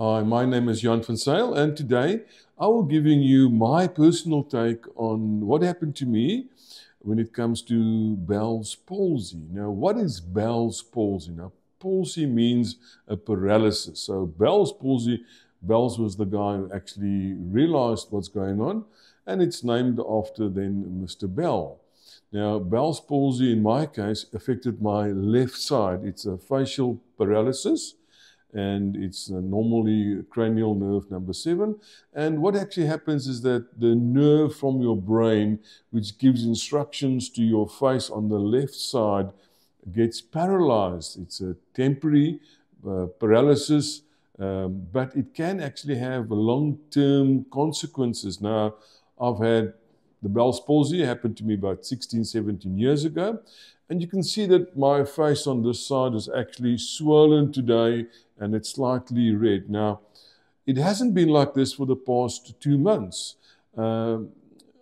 Hi, my name is Jan van Zyl, and today I will be giving you my personal take on what happened to me when it comes to Bell's palsy. Now, what is Bell's palsy? Now, palsy means a paralysis. So, Bell's palsy, Bell's was the guy who actually realized what's going on, and it's named after then Mr. Bell. Now, Bell's palsy in my case affected my left side. It's a facial paralysis and it's normally cranial nerve number seven. And what actually happens is that the nerve from your brain, which gives instructions to your face on the left side, gets paralyzed. It's a temporary uh, paralysis, um, but it can actually have long term consequences. Now, I've had the Bell's palsy happened to me about 16, 17 years ago. And you can see that my face on this side is actually swollen today and it's slightly red. Now, it hasn't been like this for the past two months. Um,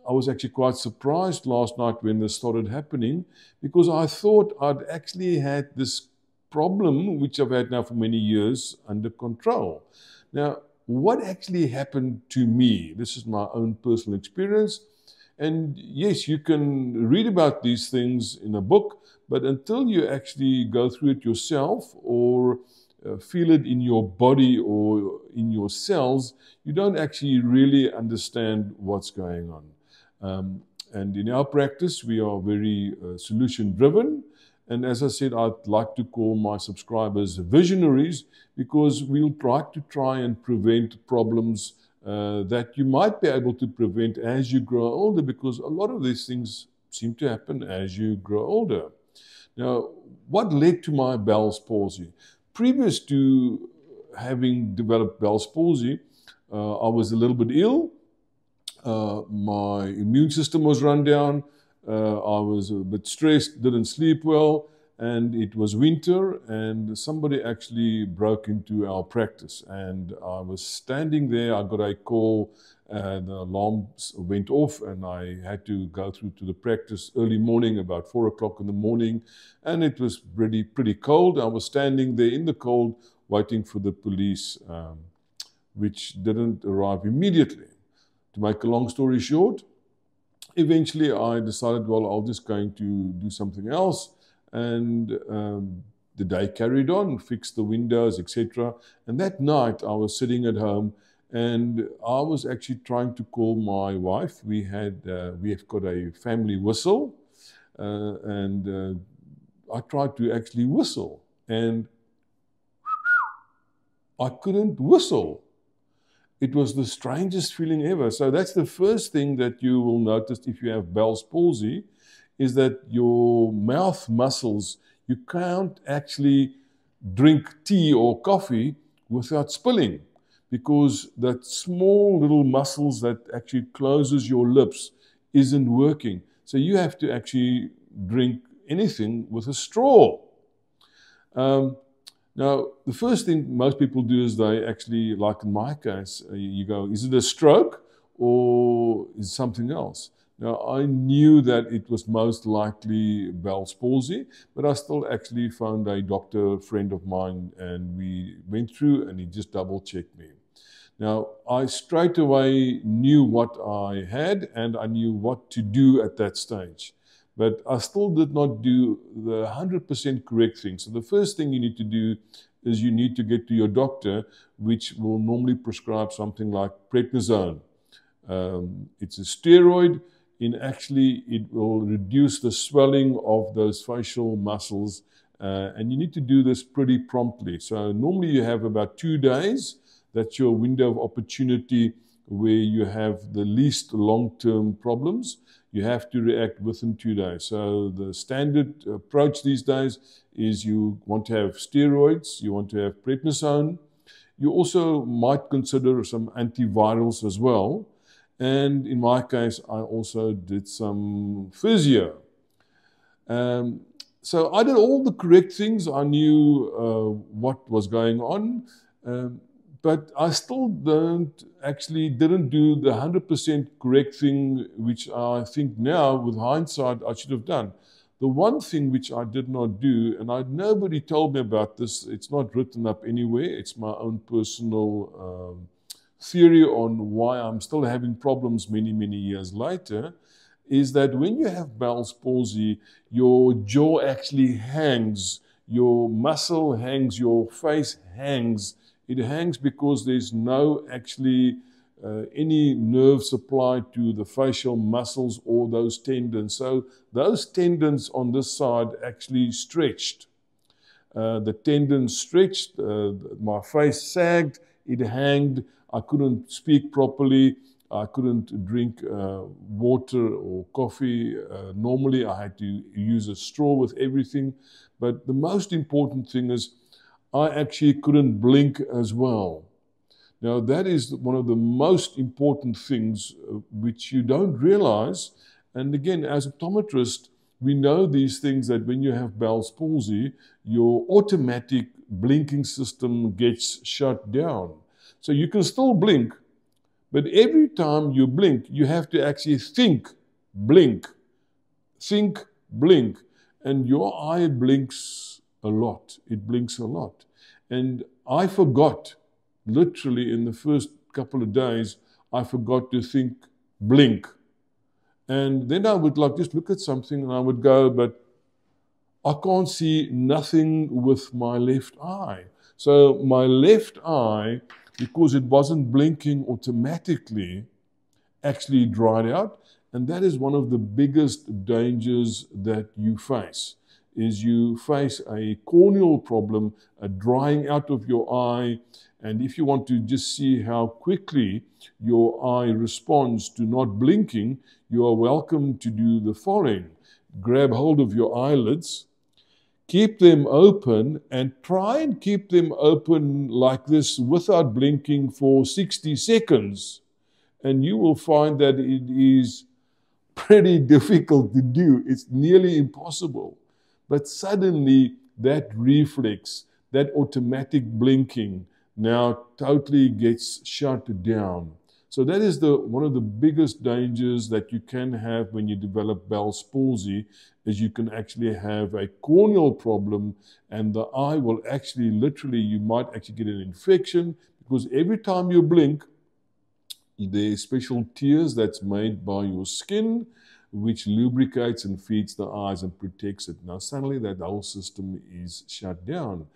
I was actually quite surprised last night when this started happening because I thought I'd actually had this problem, which I've had now for many years, under control. Now, what actually happened to me? This is my own personal experience. And yes, you can read about these things in a book, but until you actually go through it yourself or uh, feel it in your body or in your cells, you don't actually really understand what's going on. Um, and in our practice, we are very uh, solution driven. And as I said, I'd like to call my subscribers visionaries because we'll try to try and prevent problems uh, that you might be able to prevent as you grow older because a lot of these things seem to happen as you grow older. Now, what led to my Bell's palsy? Previous to having developed Bell's palsy, uh, I was a little bit ill. Uh, my immune system was run down. Uh, I was a bit stressed, didn't sleep well and it was winter and somebody actually broke into our practice and i was standing there i got a call and the alarms went off and i had to go through to the practice early morning about four o'clock in the morning and it was pretty pretty cold i was standing there in the cold waiting for the police um, which didn't arrive immediately to make a long story short eventually i decided well i'll just going to do something else and um, the day carried on, fixed the windows, etc. And that night I was sitting at home and I was actually trying to call my wife. We had uh, we have got a family whistle, uh, and uh, I tried to actually whistle, and I couldn't whistle. It was the strangest feeling ever. So that's the first thing that you will notice if you have Bell's palsy is that your mouth muscles, you can't actually drink tea or coffee without spilling because that small little muscles that actually closes your lips isn't working. So you have to actually drink anything with a straw. Um, now, the first thing most people do is they actually, like in my case, uh, you go, is it a stroke or is something else? Now, I knew that it was most likely Bell's palsy, but I still actually found a doctor friend of mine and we went through and he just double checked me. Now, I straight away knew what I had and I knew what to do at that stage. But I still did not do the 100% correct thing. So, the first thing you need to do is you need to get to your doctor, which will normally prescribe something like prednisone. Um, it's a steroid in actually it will reduce the swelling of those facial muscles. Uh, and you need to do this pretty promptly. So normally you have about two days. That's your window of opportunity where you have the least long-term problems. You have to react within two days. So the standard approach these days is you want to have steroids, you want to have prednisone. You also might consider some antivirals as well. And in my case, I also did some physio. Um, so I did all the correct things. I knew uh, what was going on, um, but I still don't actually didn't do the 100% correct thing, which I think now, with hindsight, I should have done. the one thing which I did not do, and I, nobody told me about this, it's not written up anywhere, it's my own personal um, theory on why I'm still having problems many, many years later, is that when you have Bell's palsy, your jaw actually hangs, your muscle hangs, your face hangs. It hangs because there's no actually uh, any nerve supply to the facial muscles or those tendons. So those tendons on this side actually stretched. Uh, the tendons stretched, uh, my face sagged, it hanged, I couldn't speak properly. I couldn't drink uh, water or coffee. Uh, normally, I had to use a straw with everything. But the most important thing is, I actually couldn't blink as well. Now, that is one of the most important things uh, which you don't realize. And again, as optometrist, we know these things that when you have Bell's palsy, your automatic blinking system gets shut down. So you can still blink, but every time you blink, you have to actually think, blink, think, blink. And your eye blinks a lot. It blinks a lot. And I forgot, literally in the first couple of days, I forgot to think, blink. And then I would like just look at something and I would go, but I can't see nothing with my left eye. So my left eye because it wasn't blinking automatically, actually dried out. And that is one of the biggest dangers that you face is you face a corneal problem, a drying out of your eye. And if you want to just see how quickly your eye responds to not blinking, you are welcome to do the following. Grab hold of your eyelids, keep them open and try and keep them open like this without blinking for 60 seconds. And you will find that it is pretty difficult to do. It's nearly impossible. But suddenly, that reflex, that automatic blinking, now totally gets shut down. So that is the one of the biggest dangers that you can have when you develop Bell's palsy is you can actually have a corneal problem and the eye will actually literally you might actually get an infection because every time you blink there's special tears that's made by your skin which lubricates and feeds the eyes and protects it. Now, suddenly that whole system is shut down.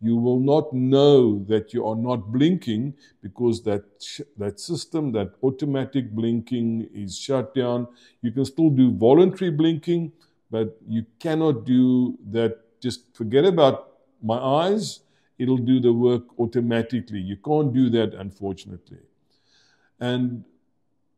You will not know that you are not blinking because that, that system, that automatic blinking is shut down. You can still do voluntary blinking, but you cannot do that. Just forget about my eyes. It'll do the work automatically. You can't do that, unfortunately. And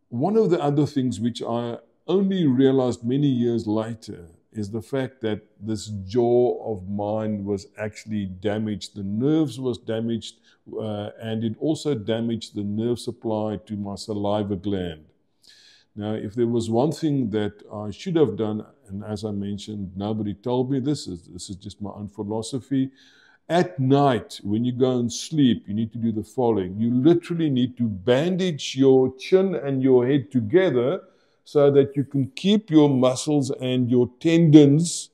one of the other things which I only realized many years later is the fact that this jaw of mine was actually damaged. The nerves was damaged, uh, and it also damaged the nerve supply to my saliva gland. Now, if there was one thing that I should have done, and as I mentioned, nobody told me this is this is just my own philosophy. At night, when you go and sleep, you need to do the following. You literally need to bandage your chin and your head together so that you can keep your muscles and your tendons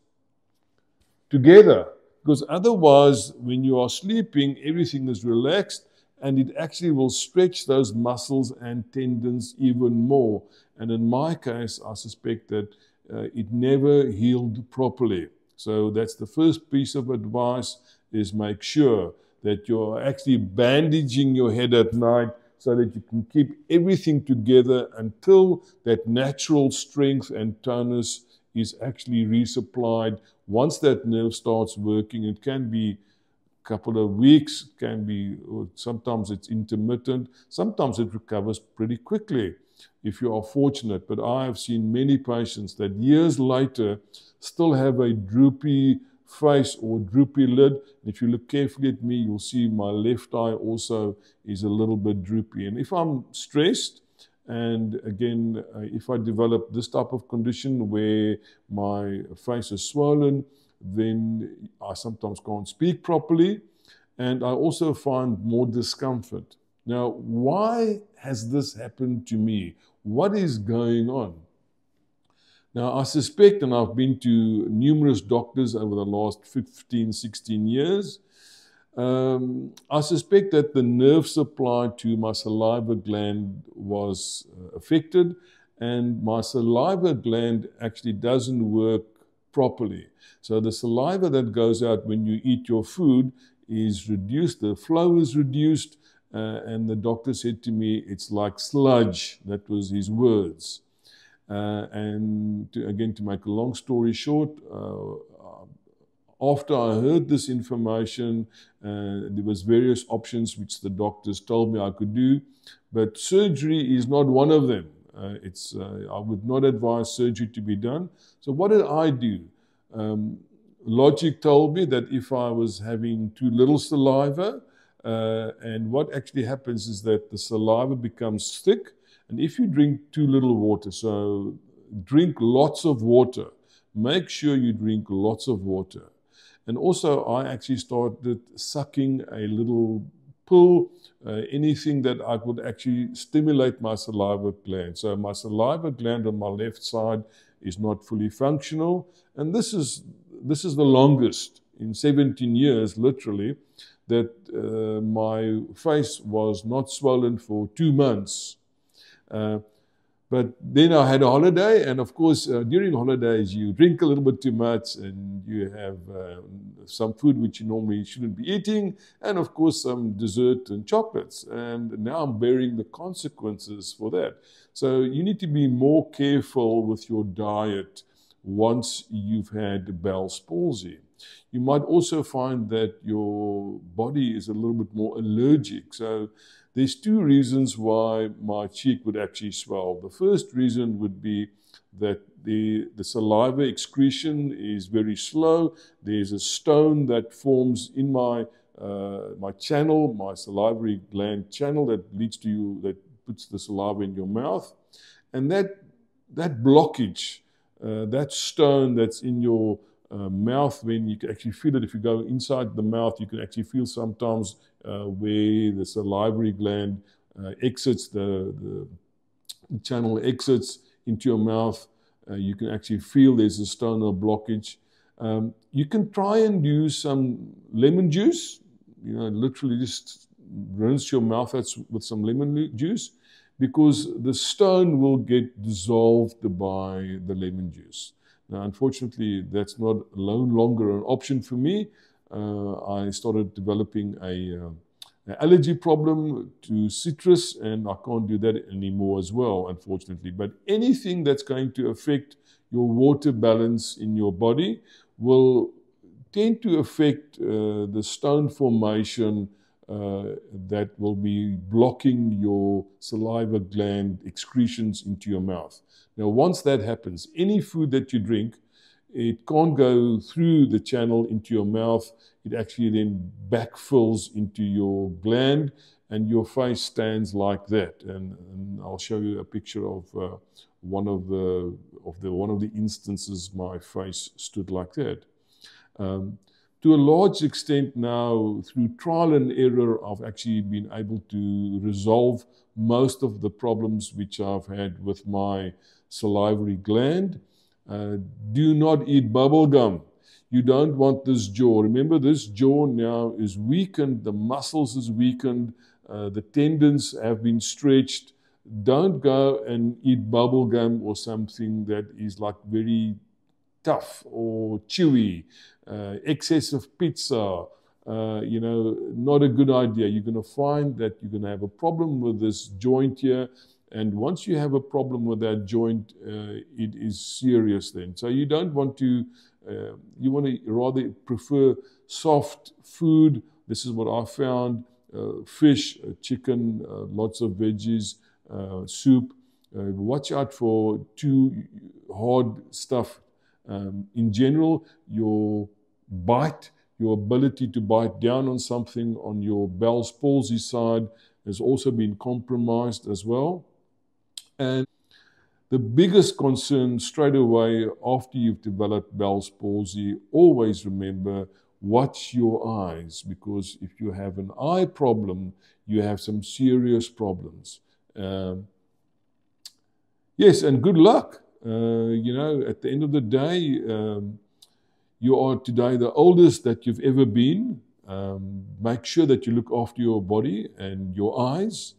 together. Because otherwise, when you are sleeping, everything is relaxed and it actually will stretch those muscles and tendons even more. And in my case, I suspect that uh, it never healed properly. So that's the first piece of advice is make sure that you're actually bandaging your head at night so that you can keep everything together until that natural strength and tonus is actually resupplied. Once that nerve starts working, it can be a couple of weeks, can be sometimes it's intermittent, sometimes it recovers pretty quickly if you are fortunate. But I have seen many patients that years later still have a droopy face or droopy lid. If you look carefully at me, you'll see my left eye also is a little bit droopy. And if I'm stressed, and again, uh, if I develop this type of condition where my face is swollen, then I sometimes can't speak properly. And I also find more discomfort. Now, why has this happened to me? What is going on? Now, I suspect, and I've been to numerous doctors over the last 15, 16 years, um, I suspect that the nerve supply to my saliva gland was uh, affected, and my saliva gland actually doesn't work properly. So the saliva that goes out when you eat your food is reduced, the flow is reduced, uh, and the doctor said to me, it's like sludge. That was his words. Uh, and to, again, to make a long story short, uh, after I heard this information, uh, there was various options which the doctors told me I could do, but surgery is not one of them. Uh, it's, uh, I would not advise surgery to be done. So what did I do? Um, logic told me that if I was having too little saliva, uh, and what actually happens is that the saliva becomes thick, and if you drink too little water, so drink lots of water, make sure you drink lots of water. And also, I actually started sucking a little pill, uh, anything that I could actually stimulate my saliva gland. So, my saliva gland on my left side is not fully functional. And this is, this is the longest in 17 years, literally, that uh, my face was not swollen for two months. Uh, but then I had a holiday, and of course, uh, during holidays, you drink a little bit too much and you have uh, some food which you normally shouldn't be eating, and of course, some dessert and chocolates. And now I'm bearing the consequences for that. So you need to be more careful with your diet once you've had Bell's palsy. You might also find that your body is a little bit more allergic. So there's two reasons why my cheek would actually swell. The first reason would be that the, the saliva excretion is very slow. There's a stone that forms in my, uh, my channel, my salivary gland channel that leads to you, that puts the saliva in your mouth. And that, that blockage, uh, that stone that's in your uh, mouth, when you can actually feel it, if you go inside the mouth, you can actually feel sometimes uh, where the salivary gland uh, exits, the, the channel exits into your mouth. Uh, you can actually feel there's a stonal blockage. Um, you can try and use some lemon juice, you know, literally just rinse your mouth out with some lemon juice because the stone will get dissolved by the lemon juice. Now, unfortunately, that's not no longer an option for me uh, I started developing a, uh, an allergy problem to citrus, and I can't do that anymore as well, unfortunately. But anything that's going to affect your water balance in your body will tend to affect uh, the stone formation that will be blocking your saliva gland excretions into your mouth. Now, once that happens, any food that you drink it can't go through the channel into your mouth. It actually then backfills into your gland, and your face stands like that. And, and I'll show you a picture of uh, one of the of the one of the instances my face stood like that. Um, to a large extent now, through trial and error, I've actually been able to resolve most of the problems which I've had with my salivary gland. Uh, do not eat bubble gum. You don't want this jaw. Remember, this jaw now is weakened, the muscles is weakened, uh, the tendons have been stretched. Don't go and eat bubble gum or something that is like very tough or chewy. Uh, excess of pizza, uh, you know, not a good idea. You're going to find that you're going to have a problem with this joint here and once you have a problem with that joint, uh, it is serious then. So you don't want to, uh, you want to rather prefer soft food. This is what I found uh, fish, uh, chicken, lots of veggies, soup. watch out for too hard stuff. Um, in general, your bite, your ability to bite down on something on your Bell's palsy side has also been compromised as well. And the biggest concern straight away after you've developed Bell's palsy, always remember watch your eyes because if you have an eye problem, you have some serious problems. Um, yes, and good luck. Uh, you know, at the end of the day, um, you are today the oldest that you've ever been. Um, make sure that you look after your body and your eyes.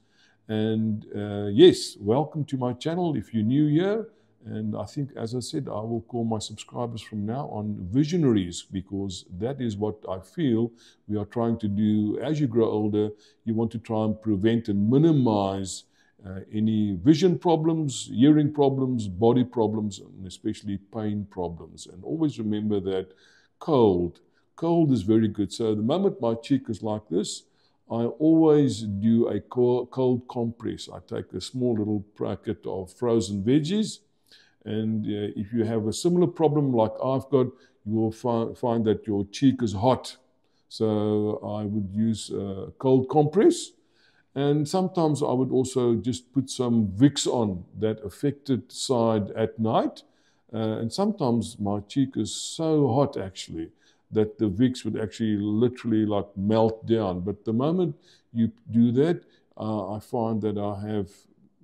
And uh, yes, welcome to my channel if you're new here. And I think, as I said, I will call my subscribers from now on visionaries because that is what I feel we are trying to do. As you grow older, you want to try and prevent and minimize uh, any vision problems, hearing problems, body problems, and especially pain problems. And always remember that cold, cold is very good. So the moment my cheek is like this, I always do a cold compress. I take a small little packet of frozen veggies. And uh, if you have a similar problem like I've got, you will fi find that your cheek is hot. So I would use a cold compress. And sometimes I would also just put some Vicks on that affected side at night. Uh, and sometimes my cheek is so hot actually that the Vicks would actually literally like melt down. But the moment you do that, uh, I find that I have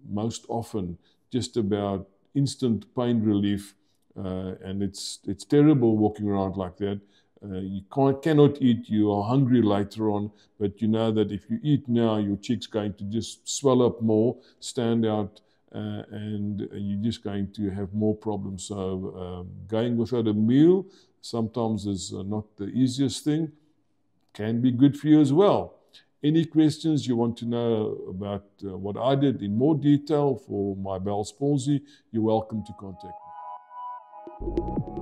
most often just about instant pain relief, uh, and it's it's terrible walking around like that. Uh, you can't, cannot eat. You are hungry later on, but you know that if you eat now, your cheek's going to just swell up more, stand out, uh, and you're just going to have more problems. So um, going without a meal sometimes is uh, not the easiest thing, can be good for you as well. Any questions you want to know about uh, what I did in more detail for my Bell's palsy, you're welcome to contact me.